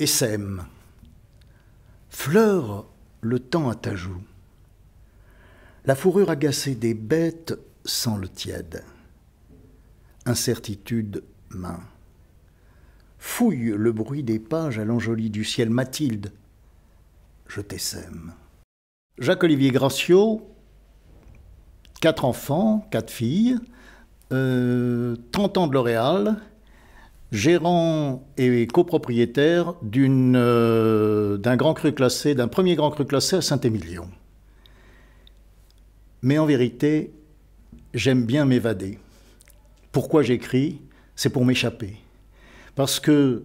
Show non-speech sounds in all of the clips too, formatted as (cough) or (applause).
et sème. Fleure le temps à ta joue. La fourrure agacée des bêtes sans le tiède. Incertitude main. Fouille le bruit des pages à l'enjoli du ciel. Mathilde, je t'essaime. Jacques-Olivier Graciot, quatre enfants, quatre filles, 30 euh, ans de L'Oréal, gérant et copropriétaire euh, d'un grand cru classé, d'un premier grand cru classé à Saint-Émilion. Mais en vérité, j'aime bien m'évader. Pourquoi j'écris? C'est pour m'échapper. Parce que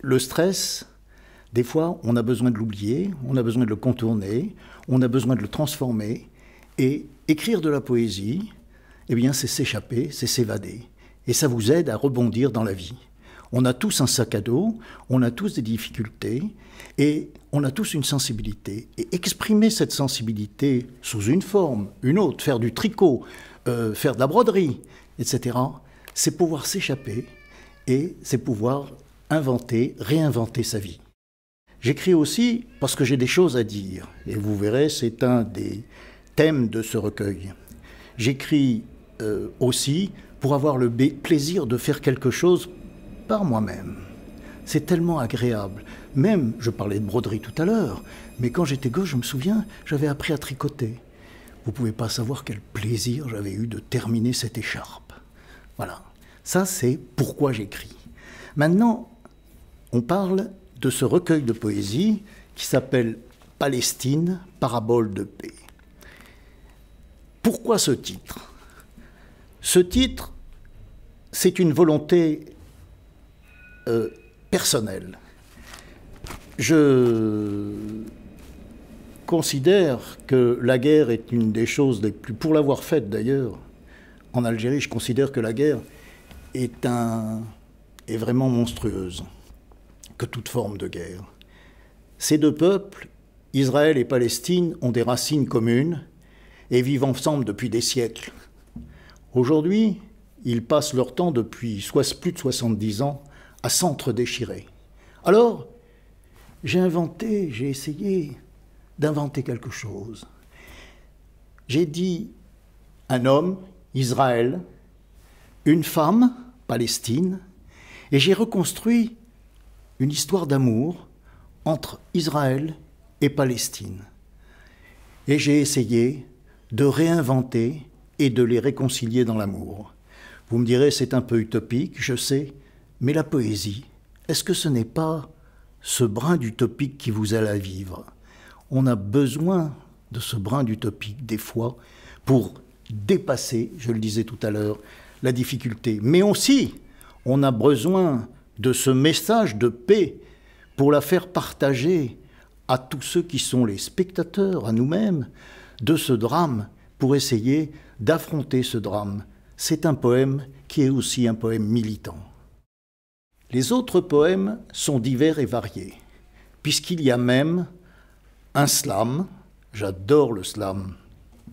le stress, des fois, on a besoin de l'oublier, on a besoin de le contourner, on a besoin de le transformer. Et écrire de la poésie, eh bien, c'est s'échapper, c'est s'évader. Et ça vous aide à rebondir dans la vie. On a tous un sac à dos, on a tous des difficultés, et on a tous une sensibilité. Et exprimer cette sensibilité sous une forme, une autre, faire du tricot, euh, faire de la broderie, etc., c'est pouvoir s'échapper et c'est pouvoir inventer, réinventer sa vie. J'écris aussi parce que j'ai des choses à dire, et vous verrez, c'est un des thèmes de ce recueil. J'écris euh, aussi pour avoir le plaisir de faire quelque chose par moi-même. C'est tellement agréable. Même, je parlais de broderie tout à l'heure, mais quand j'étais gauche, je me souviens, j'avais appris à tricoter. Vous pouvez pas savoir quel plaisir j'avais eu de terminer cette écharpe. Voilà. Ça, c'est pourquoi j'écris. Maintenant, on parle de ce recueil de poésie qui s'appelle Palestine, parabole de paix. Pourquoi ce titre? Ce titre, c'est une volonté euh, personnelle. Je considère que la guerre est une des choses les plus... Pour l'avoir faite d'ailleurs, en Algérie, je considère que la guerre est, un, est vraiment monstrueuse que toute forme de guerre. Ces deux peuples, Israël et Palestine, ont des racines communes et vivent ensemble depuis des siècles. Aujourd'hui, ils passent leur temps depuis plus de 70 ans à s'entre-déchirer. Alors, j'ai inventé, j'ai essayé d'inventer quelque chose. J'ai dit un homme, Israël, une femme, Palestine, et j'ai reconstruit une histoire d'amour entre Israël et Palestine. Et j'ai essayé de réinventer et de les réconcilier dans l'amour. Vous me direz, c'est un peu utopique, je sais, mais la poésie, est-ce que ce n'est pas ce brin d'utopique qui vous aide à vivre? On a besoin de ce brin d'utopique des fois pour dépasser, je le disais tout à l'heure, la difficulté. Mais aussi, on a besoin de ce message de paix pour la faire partager à tous ceux qui sont les spectateurs, à nous-mêmes, de ce drame, pour essayer d'affronter ce drame. C'est un poème qui est aussi un poème militant. Les autres poèmes sont divers et variés, puisqu'il y a même un slam, j'adore le slam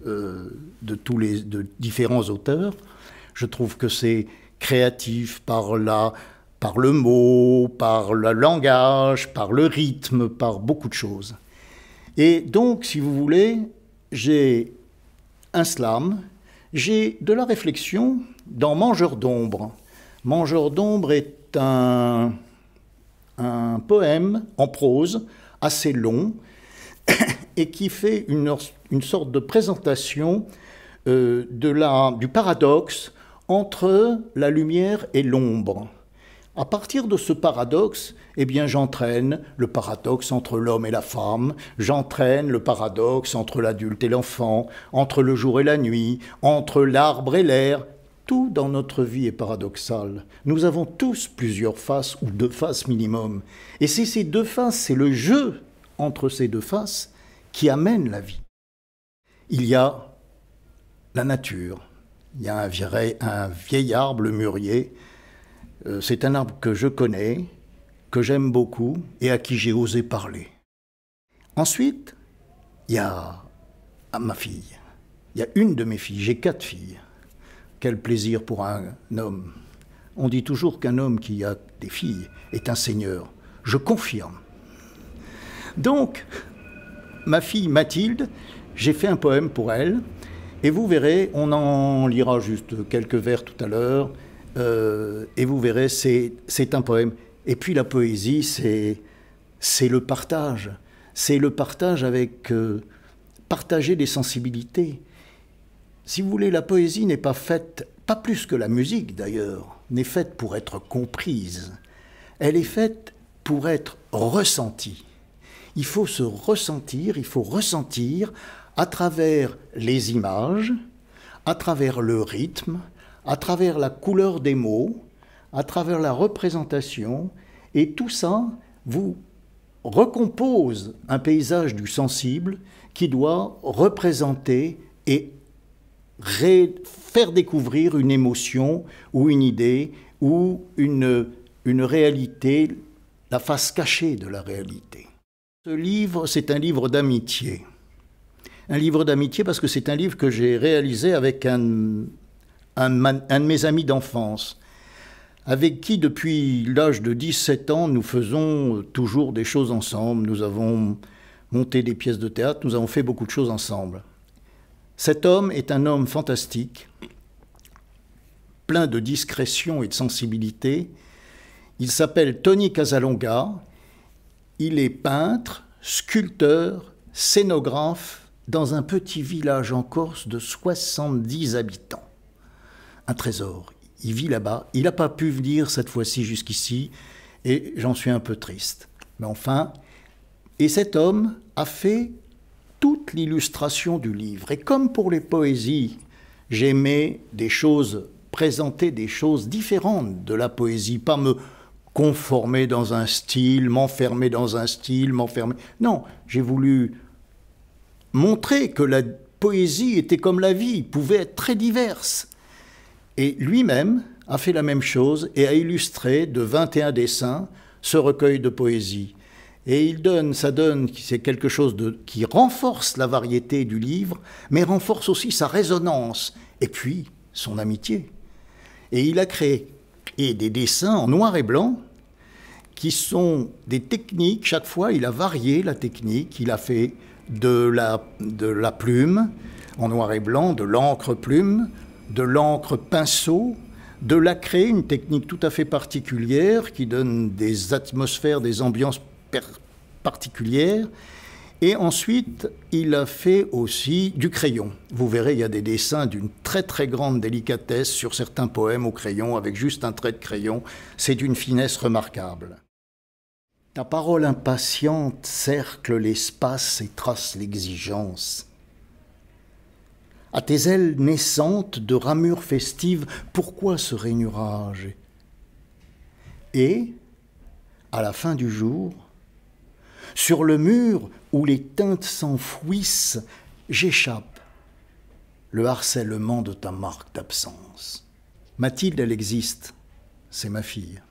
euh, de tous les de différents auteurs, je trouve que c'est créatif par la par le mot, par le langage, par le rythme, par beaucoup de choses. Et donc, si vous voulez, j'ai un slam, j'ai de la réflexion dans Mangeur d'ombre. Mangeur d'ombre est un, poème en prose assez long (coughs) et qui fait une, sorte de présentation euh, du paradoxe entre la lumière et l'ombre. À partir de ce paradoxe, eh bien, j'entraîne le paradoxe entre l'homme et la femme, j'entraîne le paradoxe entre l'adulte et l'enfant, entre le jour et la nuit, entre l'arbre et l'air. Tout dans notre vie est paradoxal. Nous avons tous plusieurs faces ou deux faces minimum. Et c'est ces deux faces, c'est le jeu entre ces deux faces qui amène la vie. Il y a la nature. Il y a un vieil, un vieil arbre, le mûrier, euh, c'est un arbre que je connais, que j'aime beaucoup et à qui j'ai osé parler. Ensuite, il y a ma fille. Il y a une de mes filles, j'ai quatre filles. Quel plaisir pour un homme. On dit toujours qu'un homme qui a des filles est un seigneur. je confirme. Donc, ma fille Mathilde, j'ai fait un poème pour elle, et vous verrez, on en lira juste quelques vers tout à l'heure, euh, et vous verrez, c'est un poème. Et puis la poésie, c'est le partage. C'est le partage avec... Euh, partager des sensibilités. Si vous voulez, la poésie n'est pas faite, pas plus que la musique d'ailleurs, n'est faite pour être comprise. Elle est faite pour être ressentie. Il faut se ressentir, il faut ressentir à travers les images, à travers le rythme, à travers la couleur des mots, à travers la représentation, et tout ça vous recompose un paysage du sensible qui doit représenter et faire découvrir une émotion ou une idée ou une, une réalité, la face cachée de la réalité. Ce livre, c'est un livre d'amitié. Un livre d'amitié parce que c'est un livre que j'ai réalisé avec un, un, un, de mes amis d'enfance, avec qui depuis l'âge de 17 ans nous faisons toujours des choses ensemble. Nous avons monté des pièces de théâtre, nous avons fait beaucoup de choses ensemble. Cet homme est un homme fantastique, plein de discrétion et de sensibilité. Il s'appelle Tony Casalonga. Il est peintre, sculpteur, scénographe dans un petit village en Corse de 70 habitants. Un trésor. Il vit là-bas. Il n'a pas pu venir cette fois-ci jusqu'ici et j'en suis un peu triste. Mais enfin, et cet homme a fait toute l'illustration du livre. Et comme pour les poésies, j'aimais des choses, présenter des choses différentes de la poésie, pas me conformer dans un style, m'enfermer dans un style, m'enfermer. Non, j'ai voulu montrer que la poésie était comme la vie, pouvait être très diverse. Et lui-même a fait la même chose et a illustré de 21 dessins ce recueil de poésie. Et il donne, ça donne, c'est quelque chose de, qui renforce la variété du livre, mais renforce aussi sa résonance, et puis son amitié. Et il a créé et des dessins en noir et blanc, qui sont des techniques, chaque fois il a varié la technique, il a fait de la, de la plume en noir et blanc, de l'encre plume, de l'encre pinceau, de la créer une technique tout à fait particulière qui donne des atmosphères, des ambiances particulière. Et ensuite, il a fait aussi du crayon. Vous verrez, il y a des dessins d'une très très grande délicatesse sur certains poèmes au crayon, avec juste un trait de crayon. C'est d'une finesse remarquable. Ta parole impatiente cercle l'espace et trace l'exigence. À tes ailes naissantes de ramures festives, pourquoi ce rainurage Et, à la fin du jour, sur le mur où les teintes s'enfouissent, j'échappe. Le harcèlement de ta marque d'absence. Mathilde, elle existe. C'est ma fille.